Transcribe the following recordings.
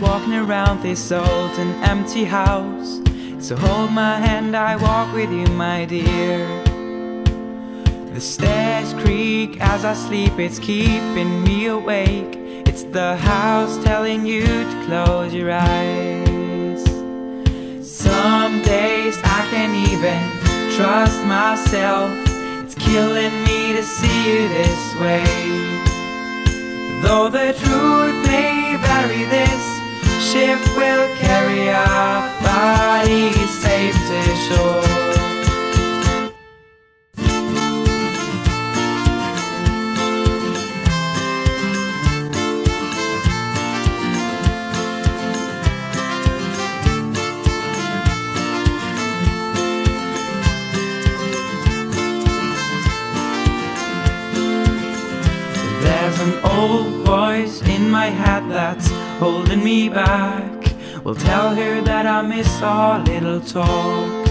walking around this old and empty house. So hold my hand, I walk with you, my dear. The stairs creak as I sleep, it's keeping me awake. It's the house telling you to close your eyes. Some days I can't even trust myself. It's killing me to see you this way. Though the truth may vary, this ship will carry our bodies safe to shore. An old voice in my head that's holding me back. We'll tell her that I miss our little talks.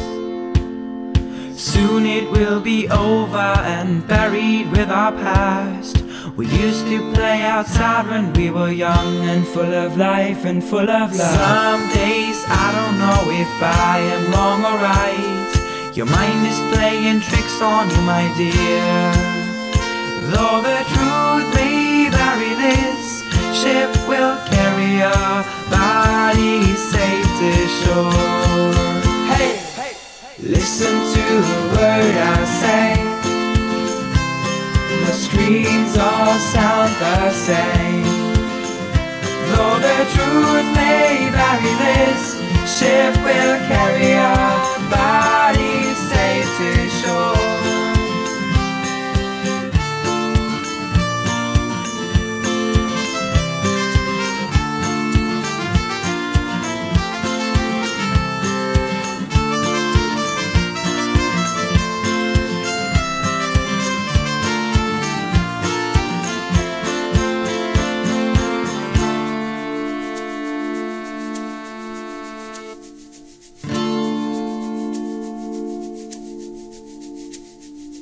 Soon it will be over and buried with our past. We used to play outside when we were young and full of life and full of love. Some days I don't know if I am wrong or right. Your mind is playing tricks on you, my dear. Though the truth may vary, this ship will carry our bodies safe to shore. Hey, listen to the word I say. The screams all sound the same. Though the truth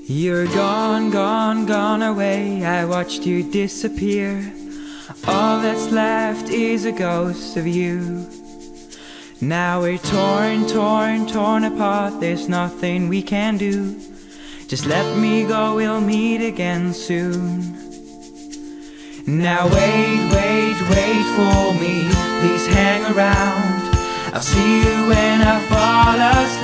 You're gone, gone, gone away. I watched you disappear. All that's left is a ghost of you. Now we're torn, torn, torn apart. There's nothing we can do. Just let me go, we'll meet again soon. Now wait, wait, wait for me. Please hang around. I'll see you when I fall asleep.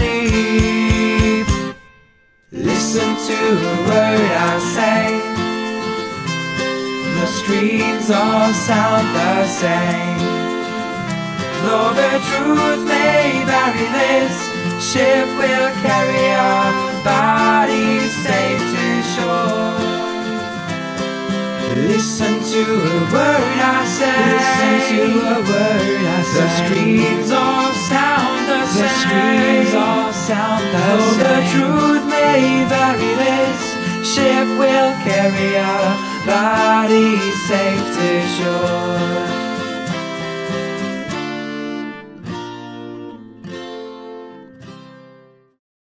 Listen to a word I say. The streams all sound the same. Though the truth may vary, this ship will carry our bodies safe to shore. Listen to a word I say. Listen to a word I say. The say. screams all sound the, The same. screams all sound Though the truth may vary, this ship will carry our bodies safe to shore.